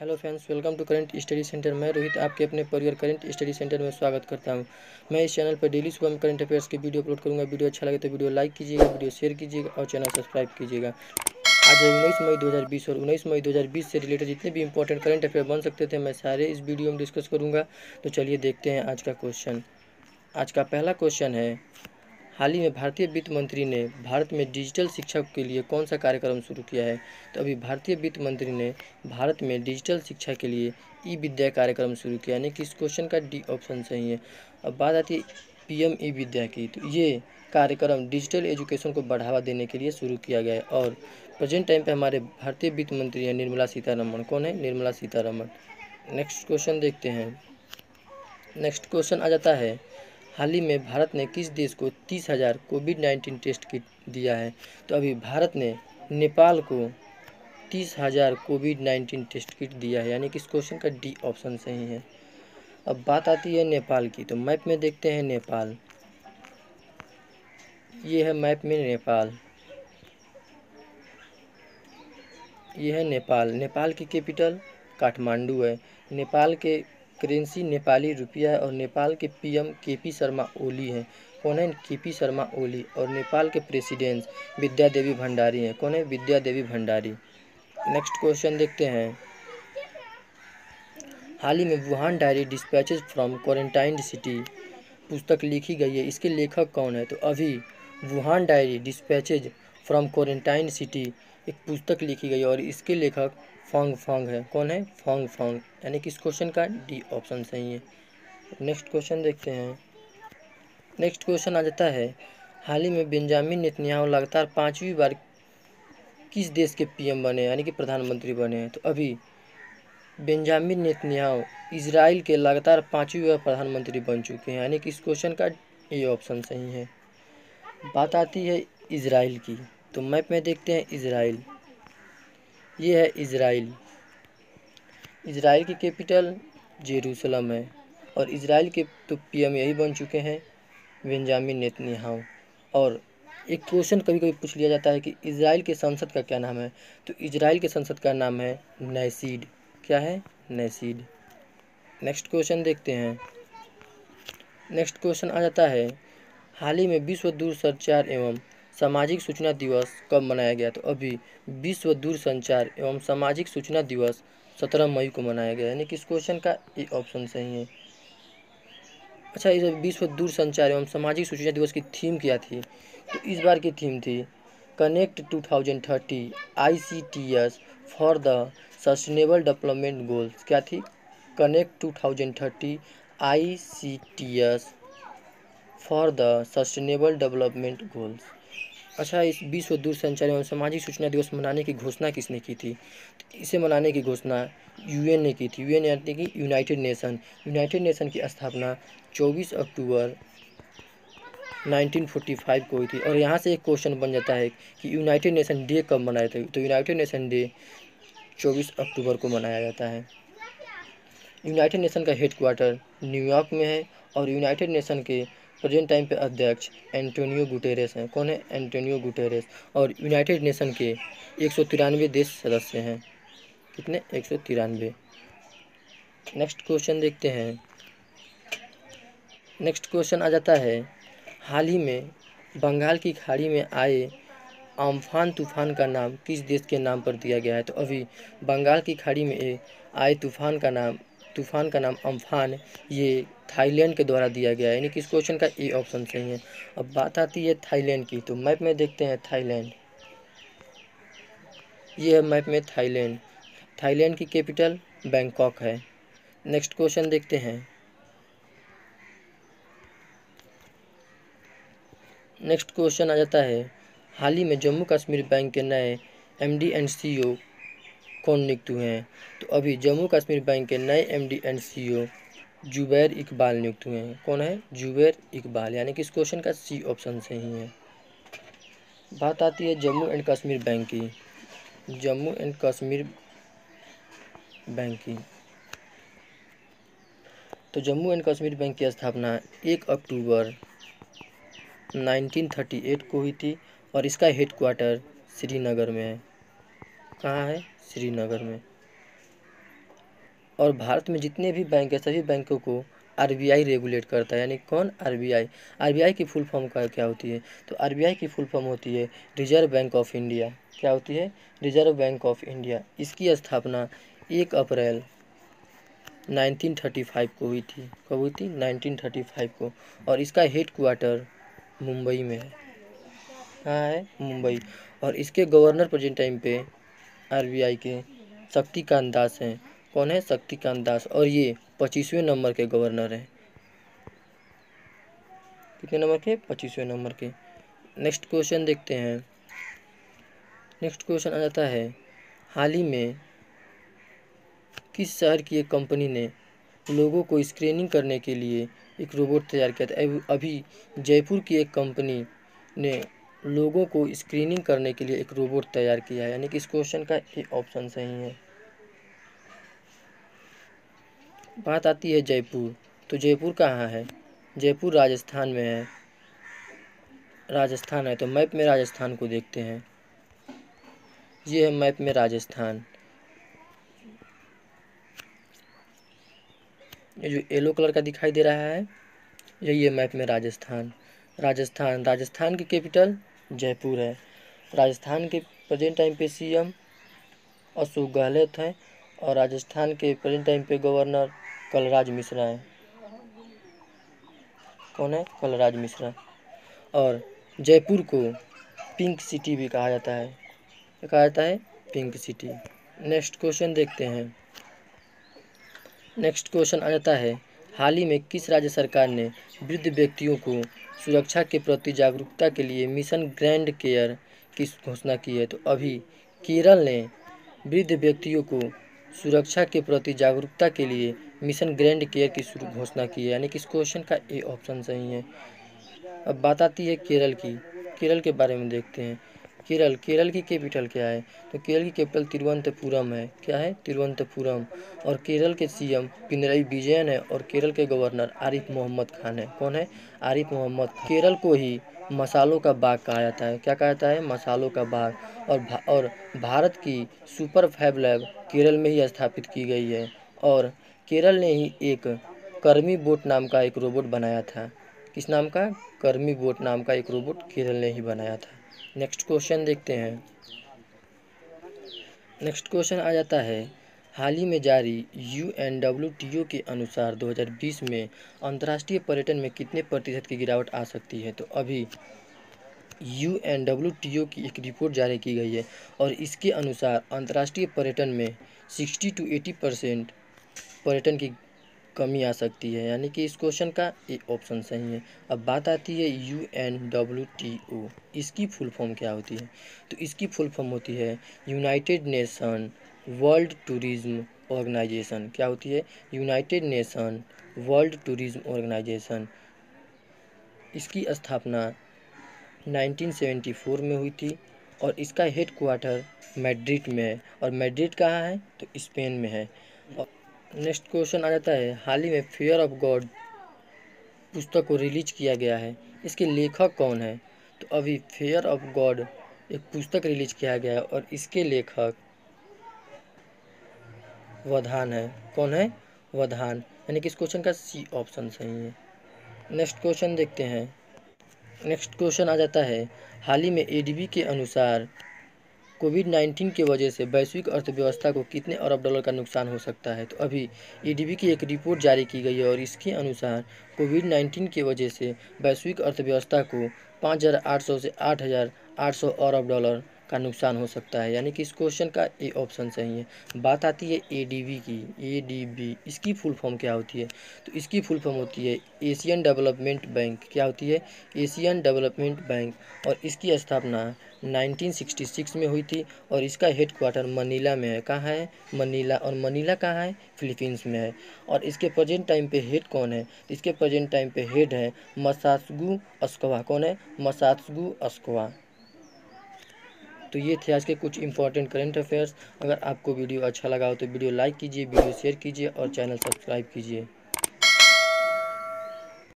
Hello friends, welcome to current study center. मैं रोहित, आपके अपने परिवार करंट स्टडी सेंटर में स्वागत करता हूँ। मैं इस चैनल पर डेली सुबह में करंट अफेयर्स की वीडियो अपलोड करूँगा। वीडियो अच्छा लगे तो वीडियो लाइक कीजिएगा, वीडियो शेयर कीजिएगा और चैनल सब्सक्राइब कीजिएगा। आज उन्नीस मई 2020 और उन्नीस मई 2020 से रिलेटेड जितने भी इंपॉर्टेंट करंट अफेयर बन सकते थे, मैं सारे इस वीडियो में डिस्कस करूँगा। तो चलिए देखते हैं आज का क्वेश्चन आज का पहला क्वेश्चन है हाल ही में भारतीय वित्त मंत्री ने भारत में डिजिटल शिक्षा के लिए कौन सा कार्यक्रम शुरू किया है? तो अभी भारतीय वित्त मंत्री ने भारत में डिजिटल शिक्षा के लिए ई विद्या कार्यक्रम शुरू किया, यानी कि इस क्वेश्चन का डी ऑप्शन सही है। अब बात आती है पीएम ई विद्या की तो ये कार्यक्रम डिजिटल एजुकेशन को बढ़ावा देने के लिए शुरू किया गया है। और प्रेजेंट टाइम पे हमारे भारतीय वित्त मंत्री हैं निर्मला सीतारमण। कौन है निर्मला सीतारमण? नेक्स्ट क्वेश्चन देखते हैं। नेक्स्ट क्वेश्चन आ जाता है। हाल ही में भारत ने किस देश को तीस हज़ार कोविड नाइन्टीन टेस्ट किट दिया है? तो अभी भारत ने नेपाल को तीस हज़ार कोविड नाइन्टीन टेस्ट किट दिया है। यानी कि इस क्वेश्चन का डी ऑप्शन सही है। अब बात आती है नेपाल की। तो मैप में देखते हैं नेपाल। ये है मैप में नेपाल। ये है नेपाल। नेपाल की कैपिटल काठमांडू है। नेपाल के करेंसी नेपाली रुपया है और नेपाल के पीएम केपी शर्मा ओली हैं। कौन है केपी शर्मा ओली और नेपाल के प्रेसिडेंट विद्या देवी भंडारी हैं। कौन है विद्या देवी भंडारी। नेक्स्ट क्वेश्चन देखते हैं। हाल ही में Wuhan diary dispatches from quarantined city पुस्तक लिखी गई है। इसके लेखक कौन है? तो अभी Wuhan diary dispatches from quarantined city एक पुस्तक लिखी गई है और इसके लेखक फोंग फोंग है। कौन है? Phong Phong. यानी कि इस क्वेश्चन का? डी ऑप्शन सही है। नेक्स्ट क्वेश्चन देखते हैं। नेक्स्ट क्वेश्चन आ जाता है। हाल ही में बेंजामिन नेतन्याहू लगातार पाँचवीं बार किस देश के पीएम बने? यानी कि प्रधानमंत्री बने हैं। तो अभी बेंजामिन नेतन्याहू इसराइल के लगातार पाँचवीं बार प्रधानमंत्री बन चुके हैं। यानी कि इस क्वेश्चन का ये ऑप्शन सही है। बात आती है इसराइल की। तो मैप में देखते हैं इसराइल ये है इसराइल इसराइल की कैपिटल जेरूसलम है और इसराइल के तो पीएम यही बन चुके हैं, बेंजामिन नेतन्याहू। और एक क्वेश्चन कभी कभी पूछ लिया जाता है कि इसराइल के संसद का क्या नाम है? तो इसराइल के संसद का नाम है नैसीड। क्या है? नैसीड। नेक्स्ट क्वेश्चन देखते हैं। नेक्स्ट क्वेश्चन आ जाता है। हाल ही में विश्व दूरसंचार एवं सामाजिक सूचना दिवस कब मनाया गया? तो अभी विश्व दूरसंचार एवं सामाजिक सूचना दिवस सत्रह मई को मनाया गया। यानी कि इस क्वेश्चन का ये ऑप्शन सही है। अच्छा इस विश्व दूरसंचार एवं सामाजिक सूचना दिवस की थीम क्या थी? तो इस बार की थीम थी connect 2030 ICTs for the sustainable development goals क्या थी? Connect 2030 ICTs for the sustainable development goals अच्छा इस विश्व दूरसंचार एवं सामाजिक सूचना दिवस मनाने की घोषणा किसने की थी? इसे मनाने की घोषणा यूएन ने की थी। यूएन यानी कि यूनाइटेड नेशन। यूनाइटेड नेशन की स्थापना 24 अक्टूबर 1945 को हुई थी। और यहाँ से एक क्वेश्चन बन जाता है कि यूनाइटेड नेशन डे कब मनाए थे? तो यूनाइटेड नेशन डे 24 अक्टूबर को मनाया जाता है। यूनाइटेड नेशन का हेड क्वार्टर न्यूयॉर्क में है और यूनाइटेड नेशन के प्रेजेंट टाइम पे अध्यक्ष एंटोनियो गुटेरेस हैं। कौन है एंटोनियो गुटेरेस? और यूनाइटेड नेशन के एक सौ तिरानवे देश सदस्य हैं। कितने? एक सौ तिरानवे। नेक्स्ट क्वेश्चन देखते हैं। नेक्स्ट क्वेश्चन आ जाता है। हाल ही में बंगाल की खाड़ी में आए आम्फान तूफ़ान का नाम किस देश के नाम पर दिया गया है? तो अभी बंगाल की खाड़ी में आए तूफ़ान का नाम तूफ़ान का नाम अम्फान, ये थाईलैंड के द्वारा दिया गया है। यानी कि इस क्वेश्चन का ए ऑप्शन सही है। अब बात आती है थाईलैंड की तो मैप में देखते हैं थाईलैंड। ये है मैप में थाईलैंड। थाईलैंड की कैपिटल बैंकॉक है। नेक्स्ट क्वेश्चन देखते हैं। नेक्स्ट क्वेश्चन आ जाता है। हाल ही में जम्मू कश्मीर बैंक के नए M D and C O कौन नियुक्त हुए हैं? तो अभी जम्मू कश्मीर बैंक के नए M D and C O Zubair Iqbal नियुक्त हुए हैं। कौन है? जुबैर इकबाल, यानी कि इस क्वेश्चन का सी ऑप्शन सही है बात आती है जम्मू एंड कश्मीर बैंक की। जम्मू एंड कश्मीर बैंक की। तो जम्मू एंड कश्मीर बैंक की स्थापना एक अक्टूबर 1938 को हुई थी और इसका हेड क्वार्टर श्रीनगर में है। कहाँ है? श्रीनगर में। और भारत में जितने भी बैंक है, सभी बैंकों को आरबीआई रेगुलेट करता है। यानी कौन आरबीआई आरबीआई की फुल फॉर्म का क्या होती है? तो आरबीआई की फुल फॉर्म होती है रिज़र्व बैंक ऑफ़ इंडिया क्या होती है? रिज़र्व बैंक ऑफ़ इंडिया इसकी स्थापना एक अप्रैल 1935 को हुई थी। कब हुई थी? 1935 को। और इसका हेड क्वार्टर मुंबई में है। कहाँ है? मुंबई। और इसके गवर्नर प्रेजेंट टाइम पे आरबीआई के शक्तिकांत दास हैं। कौन है शक्तिकांत दास और ये पच्चीसवें नंबर के गवर्नर हैं। कितने नंबर के? पच्चीसवें नंबर के। नेक्स्ट क्वेश्चन देखते हैं। नेक्स्ट क्वेश्चन आ जाता है, हाल ही में किस शहर की एक कंपनी ने लोगों को स्क्रीनिंग करने के लिए एक रोबोट तैयार किया था? अभी जयपुर की एक कंपनी ने लोगों को स्क्रीनिंग करने के लिए एक रोबोट तैयार किया है, यानी कि इस क्वेश्चन का एक ऑप्शन सही है। बात आती है जयपुर। तो जयपुर कहाँ है? जयपुर राजस्थान में है। राजस्थान है तो मैप में राजस्थान को देखते हैं। ये है मैप में राजस्थान। ये जो येलो कलर का दिखाई दे रहा है यही है मैप में राजस्थान। राजस्थान राजस्थान की कैपिटल जयपुर है। राजस्थान के प्रेजेंट टाइम पे सीएम अशोक गहलोत हैं और राजस्थान के प्रेजेंट टाइम पे गवर्नर कलराज मिश्रा हैं। कौन है? कलराज मिश्रा। और जयपुर को पिंक सिटी भी कहा जाता है। कहा जाता है? पिंक सिटी नेक्स्ट क्वेश्चन देखते हैं। नेक्स्ट क्वेश्चन आ जाता है, हाल ही में किस राज्य सरकार ने वृद्ध व्यक्तियों को सुरक्षा के प्रति जागरूकता के लिए मिशन ग्रैंड केयर की घोषणा की है। तो अभी केरल ने वृद्ध व्यक्तियों को सुरक्षा के प्रति जागरूकता के लिए मिशन ग्रैंड केयर की घोषणा की है। यानी कि इस क्वेश्चन का ए ऑप्शन सही है। अब बात आती है केरल की। केरल के बारे में देखते हैं। केरल केरल की कैपिटल क्या है? तो केरल की कैपिटल तिरुवनंतपुरम है। क्या है? तिरुवनंतपुरम। और केरल के सीएम पिनराई विजयन है और केरल के गवर्नर आरिफ मोहम्मद खान है। कौन है? आरिफ मोहम्मद केरल को ही मसालों का बाग कहा जाता है। क्या कहा जाता है? मसालों का बाग। और भा, और भारत की सुपर फैब लैब केरल में ही स्थापित की गई है। और केरल ने ही एक कर्मी बोट नाम का एक रोबोट बनाया था। किस नाम का? कर्मी बोट नाम का एक रोबोट केरल ने ही बनाया था। नेक्स्ट क्वेश्चन देखते हैं। नेक्स्ट क्वेश्चन आ जाता है। हाल ही में जारी U N W T O के अनुसार 2020 में अंतर्राष्ट्रीय पर्यटन में कितने प्रतिशत की गिरावट आ सकती है? तो अभी U N W T O की एक रिपोर्ट जारी की गई है और इसके अनुसार अंतर्राष्ट्रीय पर्यटन में 60 टू 80 परसेंट पर्यटन की कमी आ सकती है, यानी कि इस क्वेश्चन का ए ऑप्शन सही है। अब बात आती है U N W T O इसकी फुल फॉर्म क्या होती है? तो इसकी फुल फॉर्म होती है United Nation World Tourism Organization क्या होती है? United Nation World Tourism Organization इसकी स्थापना 1974 में हुई थी और इसका हेड क्वार्टर मैड्रिड में है। और मैड्रिड कहाँ है? तो स्पेन में है। और नेक्स्ट क्वेश्चन आ जाता है। हाल ही में फेयर ऑफ़ गॉड पुस्तक को रिलीज़ किया गया है। इसके लेखक कौन है? तो अभी फेयर ऑफ़ गॉड एक पुस्तक रिलीज़ किया गया है और इसके लेखक वधान है। कौन है? वधान। यानी कि इस क्वेश्चन का सी ऑप्शन सही है नेक्स्ट क्वेश्चन देखते हैं। नेक्स्ट क्वेश्चन आ जाता है। हाल ही में एडीबी के अनुसार कोविड नाइन्टीन की वजह से वैश्विक अर्थव्यवस्था को कितने अरब डॉलर का नुकसान हो सकता है? तो अभी ईडीबी की एक रिपोर्ट जारी की गई है और इसके अनुसार कोविड नाइन्टीन की वजह से वैश्विक अर्थव्यवस्था को पाँच हज़ार आठ सौ से आठ हज़ार आठ सौ अरब डॉलर का नुकसान हो सकता है। यानी कि इस क्वेश्चन का ए ऑप्शन सही है। बात आती है एडीबी की। एडीबी इसकी फुल फॉर्म क्या होती है? तो इसकी फुल फॉर्म होती है एशियन डेवलपमेंट बैंक क्या होती है? एशियन डेवलपमेंट बैंक और इसकी स्थापना 1966 में हुई थी और इसका हेड क्वार्टर मनीला में है। कहाँ है? मनीला और मनीला कहाँ है? फिलीपींस में है। और इसके प्रेजेंट टाइम पे हेड कौन है? इसके प्रेजेंट टाइम पे हेड है मसासगु अस्कवा। कौन है? मसासगु अस्कवा। तो ये थे आज के कुछ इंपॉर्टेंट करेंट अफेयर्स अगर आपको वीडियो अच्छा लगा हो तो वीडियो लाइक कीजिए, वीडियो शेयर कीजिए और चैनल सब्सक्राइब कीजिए।